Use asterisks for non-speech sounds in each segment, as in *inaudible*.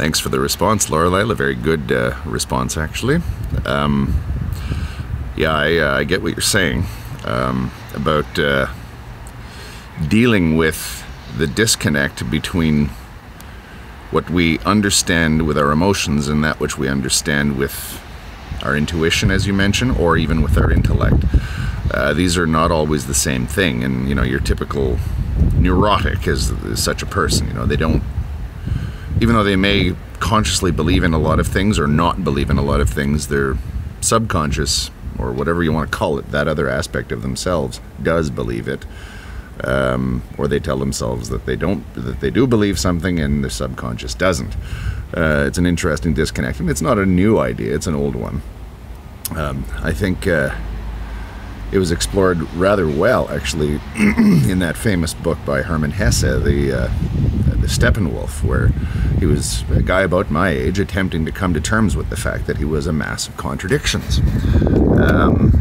Thanks for the response, Loralei. A very good uh, response, actually. Um, yeah, I, uh, I, get what you're saying um, about uh, dealing with the disconnect between what we understand with our emotions and that which we understand with our intuition, as you mentioned, or even with our intellect. Uh, these are not always the same thing, and you know, your typical neurotic is, is such a person. You know, they don't even though they may consciously believe in a lot of things or not believe in a lot of things, their subconscious or whatever you want to call it, that other aspect of themselves does believe it. Um, or they tell themselves that they don't, that they do believe something, and the subconscious doesn't. Uh, it's an interesting disconnect, and it's not a new idea; it's an old one. Um, I think uh, it was explored rather well, actually, *clears throat* in that famous book by Hermann Hesse, the uh, the Steppenwolf, where he was a guy about my age attempting to come to terms with the fact that he was a mass of contradictions. Um,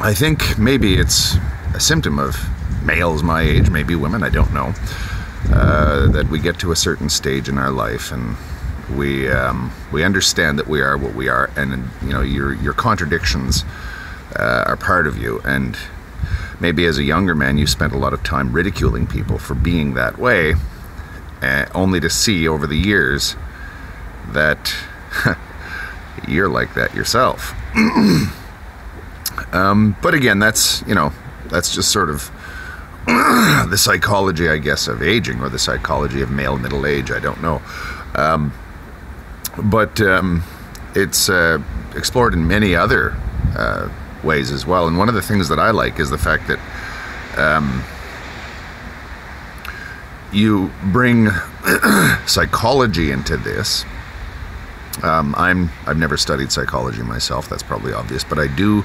I think maybe it's a symptom of males my age, maybe women, I don't know, uh, that we get to a certain stage in our life and we um, we understand that we are what we are, and you know your your contradictions uh, are part of you, and maybe as a younger man you spent a lot of time ridiculing people for being that way uh, only to see over the years that *laughs* you're like that yourself. *clears throat* um, but again, that's you know that's just sort of *clears throat* the psychology, I guess, of aging or the psychology of male middle age. I don't know, um, but um, it's uh, explored in many other uh, ways as well. And one of the things that I like is the fact that um, you bring *clears throat* psychology into this. Um, I'm I've never studied psychology myself. That's probably obvious, but I do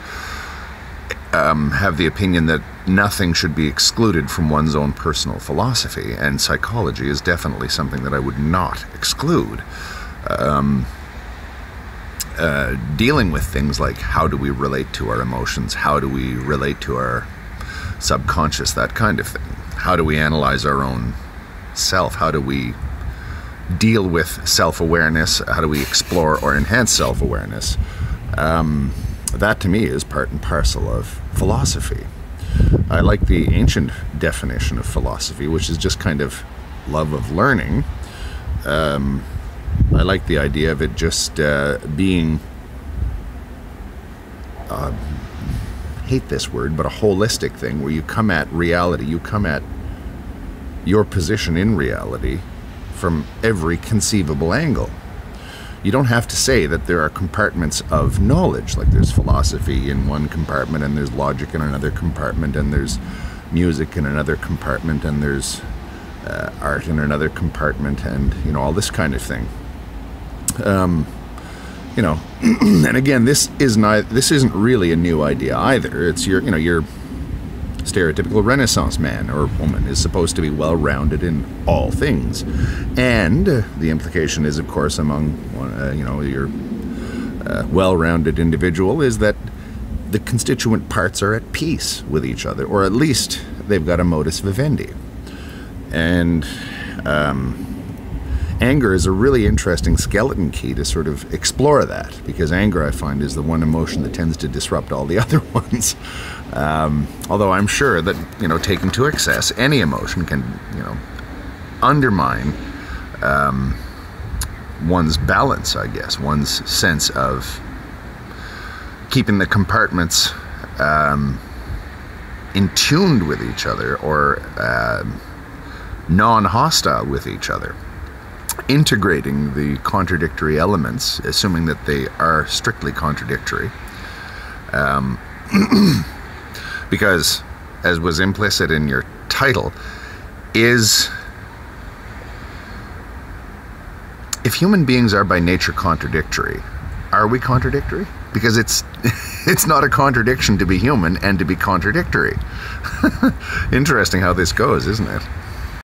um, have the opinion that nothing should be excluded from one's own personal philosophy, and psychology is definitely something that I would not exclude. Um, uh, dealing with things like how do we relate to our emotions, how do we relate to our subconscious, that kind of thing. How do we analyze our own self? How do we deal with self awareness? How do we explore or enhance self awareness? Um, that to me is part and parcel of philosophy. I like the ancient definition of philosophy, which is just kind of love of learning. Um, I like the idea of it just uh, being, uh, hate this word, but a holistic thing where you come at reality, you come at your position in reality from every conceivable angle. You don't have to say that there are compartments of knowledge, like there's philosophy in one compartment, and there's logic in another compartment, and there's music in another compartment, and there's uh, art in another compartment, and you know all this kind of thing. Um, you know, *clears throat* and again, this is not this isn't really a new idea either. It's your you know your stereotypical Renaissance man or woman is supposed to be well rounded in all things. And the implication is, of course, among uh, you know your uh, well rounded individual is that the constituent parts are at peace with each other, or at least they've got a modus vivendi. And um, anger is a really interesting skeleton key to sort of explore that because anger, I find, is the one emotion that tends to disrupt all the *laughs* other ones. Um, although I'm sure that you know, taken to excess, any emotion can you know undermine um, one's balance. I guess one's sense of keeping the compartments um, in tuned with each other or uh, non-hostile with each other integrating the contradictory elements, assuming that they are strictly contradictory. Um, *clears throat* because, as was implicit in your title, is if human beings are by nature contradictory, are we contradictory? Because it's *laughs* it's not a contradiction to be human and to be contradictory. *laughs* Interesting how this goes, isn't it?